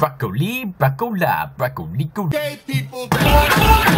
Broccoli, broccola, broccoli, go. Gay people.